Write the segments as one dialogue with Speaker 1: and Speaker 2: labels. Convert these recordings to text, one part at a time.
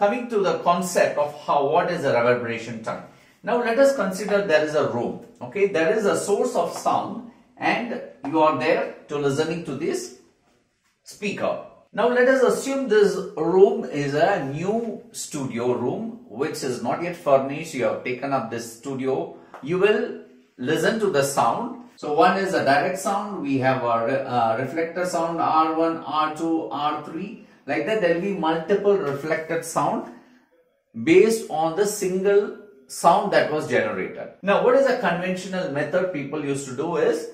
Speaker 1: coming to the concept of how what is the reverberation time. Now let us consider there is a room. Okay, there is a source of sound and you are there to listening to this speaker. Now let us assume this room is a new studio room which is not yet furnished. You have taken up this studio. You will listen to the sound. So one is a direct sound. We have a, re uh, reflector sound R1, R2, R3. Like that there will be multiple reflected sound based on the single sound that was generated. Now what is a conventional method people used to do is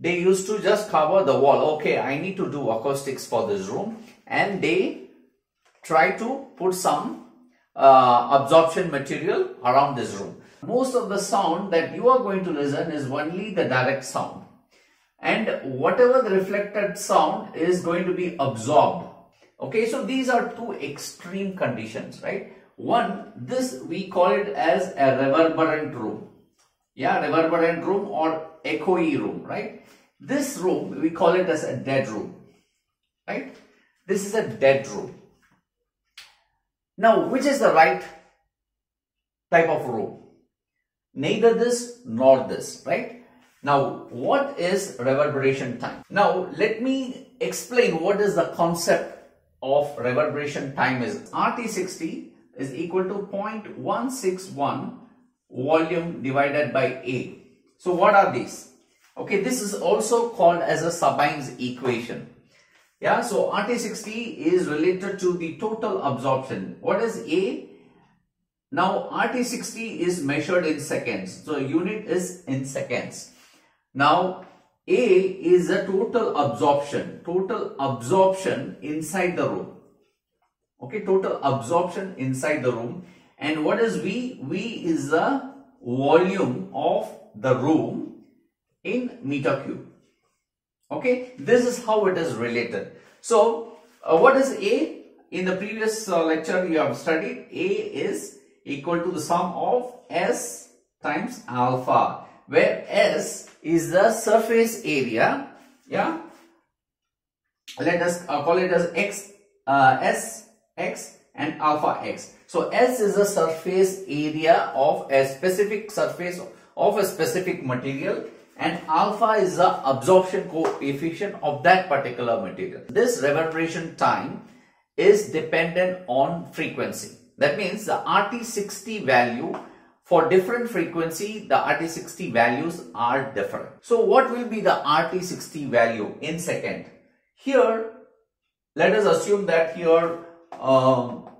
Speaker 1: they used to just cover the wall. Okay, I need to do acoustics for this room and they try to put some uh, absorption material around this room. Most of the sound that you are going to listen is only the direct sound and whatever the reflected sound is going to be absorbed. Okay, so these are two extreme conditions, right? One, this we call it as a reverberant room. Yeah, reverberant room or echoey room, right? This room, we call it as a dead room, right? This is a dead room. Now, which is the right type of room? Neither this nor this, right? Now, what is reverberation time? Now, let me explain what is the concept of reverberation time is. RT60 is equal to 0.161 volume divided by A. So what are these? Okay, this is also called as a Sabine's equation. Yeah, so RT60 is related to the total absorption. What is A? Now RT60 is measured in seconds. So unit is in seconds. Now A is the total absorption. Total absorption inside the room. Okay, total absorption inside the room. And what is V? V is the volume of the room in meter cube. Okay, this is how it is related. So, uh, what is A? In the previous uh, lecture you have studied, A is equal to the sum of S times alpha, where S is the surface area, yeah. Let us uh, call it as X, uh, S, X and alpha X. So S is the surface area of a specific surface of a specific material and alpha is the absorption coefficient of that particular material. This reverberation time is dependent on frequency. That means the RT60 value for different frequency, the RT60 values are different. So what will be the RT60 value in second? Here, let us assume that here um,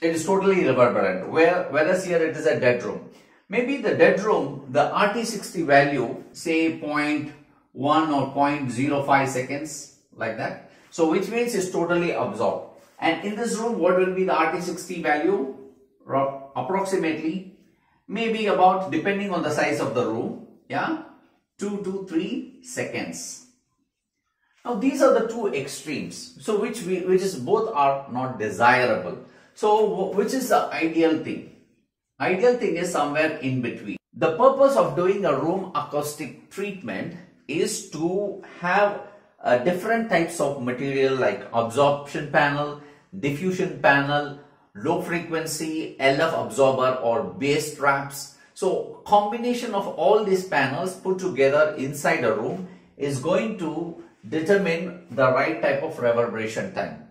Speaker 1: it is totally reverberant, where, whereas here it is a dead room. Maybe the dead room, the RT60 value, say 0.1 or 0.05 seconds, like that. So which means it's totally absorbed. And in this room, what will be the RT60 value? Approximately, maybe about, depending on the size of the room, yeah, 2 to 3 seconds. Now these are the two extremes. So which we, which is both are not desirable. So which is the ideal thing? Ideal thing is somewhere in between. The purpose of doing a room acoustic treatment is to have uh, different types of material like absorption panel, diffusion panel, low frequency LF absorber or bass traps. So combination of all these panels put together inside a room is going to determine the right type of reverberation time.